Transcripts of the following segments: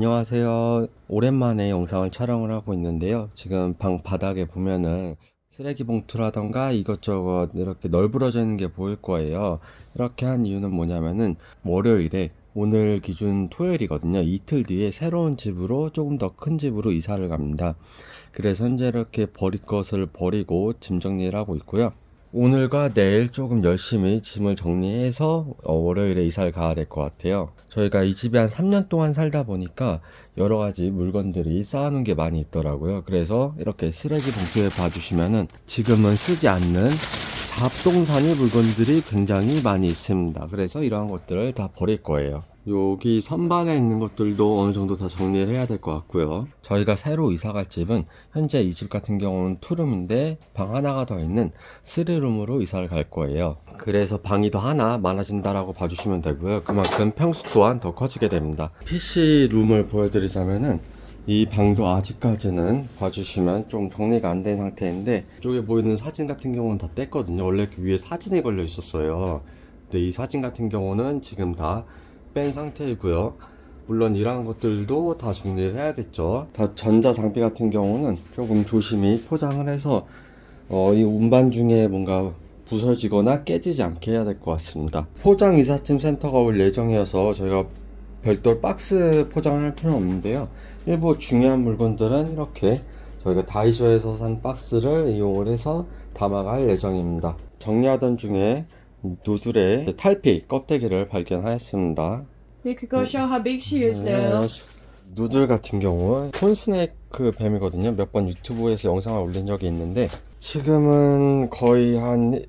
안녕하세요. 오랜만에 영상을 촬영을 하고 있는데요. 지금 방 바닥에 보면은 쓰레기 봉투라던가 이것저것 이렇게 널브러져 있는 게 보일 거예요. 이렇게 한 이유는 뭐냐면은 월요일에 오늘 기준 토요일이거든요. 이틀 뒤에 새로운 집으로 조금 더 큰 집으로 이사를 갑니다. 그래서 현재 이렇게 버릴 것을 버리고 짐 정리를 하고 있고요. 오늘과 내일 조금 열심히 짐을 정리해서 어, 월요일에 이사를 가야 될 것 같아요. 저희가 이 집에 한 3년 동안 살다 보니까 여러 가지 물건들이 쌓아놓은 게 많이 있더라고요. 그래서 이렇게 쓰레기 봉투에 봐주시면은 지금은 쓰지 않는 잡동사니 물건들이 굉장히 많이 있습니다. 그래서 이러한 것들을 다 버릴 거예요. 여기 선반에 있는 것들도 어느 정도 다 정리를 해야 될 것 같고요. 저희가 새로 이사 갈 집은 현재 이 집 같은 경우는 투룸인데 방 하나가 더 있는 쓰리룸으로 이사를 갈 거예요. 그래서 방이 더 하나 많아진다라고 봐주시면 되고요. 그만큼 평수 또한 더 커지게 됩니다. PC룸을 보여드리자면은 이 방도 아직까지는 봐주시면 좀 정리가 안 된 상태인데 이쪽에 보이는 사진 같은 경우는 다 뗐거든요. 원래 그 위에 사진이 걸려 있었어요. 근데 이 사진 같은 경우는 지금 다 뺀 상태이고요. 물론 이러한 것들도 다 정리를 해야겠죠. 다 전자 장비 같은 경우는 조금 조심히 포장을 해서 어, 이 운반 중에 뭔가 부서지거나 깨지지 않게 해야 될 것 같습니다. 포장 이삿짐 센터가 올 예정이어서 저희가 별도로 박스 포장을 할 필요는 없는데요. 일부 중요한 물건들은 이렇게 저희가 다이소에서 산 박스를 이용을 해서 담아갈 예정입니다. 정리하던 중에 누들의 탈피 껍데기를 발견하였습니다. She is now. 네, 누들 같은 경우 콘스네이크 뱀이거든요. 몇 번 유튜브에서 영상을 올린 적이 있는데 지금은 거의 한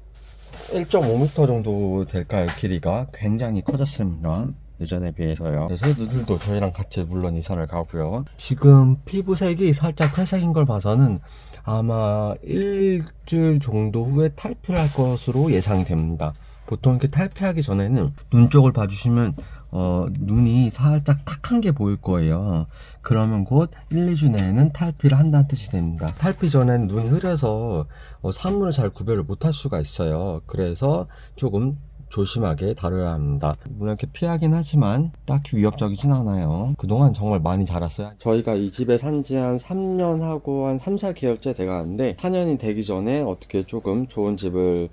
1.5m 정도 될까요? 길이가 굉장히 커졌습니다. 예전에 비해서요. 그래서 누들도 저희랑 같이 물론 이사를 가고요. 지금 피부색이 살짝 회색인 걸 봐서는 아마 일주일 정도 후에 탈피를 할 것으로 예상이 됩니다. 보통 이렇게 탈피하기 전에는 눈 쪽을 봐주시면 어, 눈이 살짝 탁한 게 보일 거예요. 그러면 곧 1, 2주 내에는 탈피를 한다는 뜻이 됩니다. 탈피 전에는 눈이 흐려서 어, 산물을 잘 구별을 못할 수가 있어요. 그래서 조금 조심하게 다뤄야 합니다. 물론 이렇게 피하긴 하지만 딱히 위협적이진 않아요. 그동안 정말 많이 자랐어요. 저희가 이 집에 산 지 한 3년 하고 한 3, 4개월째 돼가는데 4년이 되기 전에 어떻게 조금 좋은 집을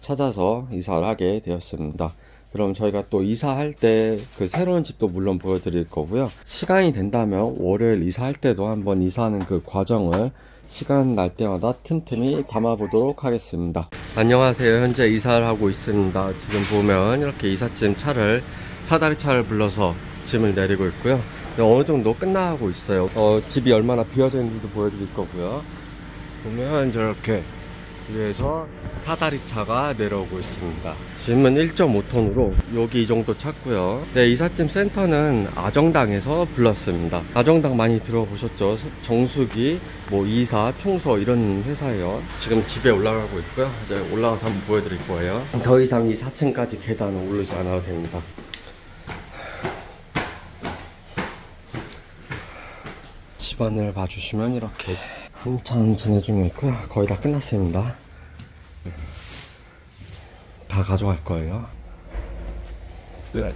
찾아서 이사를 하게 되었습니다. 그럼 저희가 또 이사할 때 그 새로운 집도 물론 보여드릴 거고요. 시간이 된다면 월요일 이사할 때도 한번 이사하는 그 과정을 시간 날 때마다 틈틈이 담아보도록 하겠습니다. 안녕하세요. 현재 이사를 하고 있습니다. 지금 보면 이렇게 이삿짐 차를 사다리 차를 불러서 짐을 내리고 있고요. 어느 정도 끝나가고 있어요. 어, 집이 얼마나 비어져 있는지도 보여드릴 거고요. 보면 저렇게 위에서 사다리 차가 내려오고 있습니다. 짐은 1.5톤으로 여기 이 정도 찼고요. 네, 이삿짐 센터는 아정당에서 불렀습니다. 아정당 많이 들어보셨죠? 정수기, 뭐 이사, 청소 이런 회사예요. 지금 집에 올라가고 있고요. 이제 올라가서 한번 보여드릴 거예요. 더 이상 이 4층까지 계단은 오르지 않아도 됩니다. 집안을 봐주시면 이렇게 한참 진행 중에 있고요. 거의 다 끝났습니다. 다 가져갈 거예요. 네.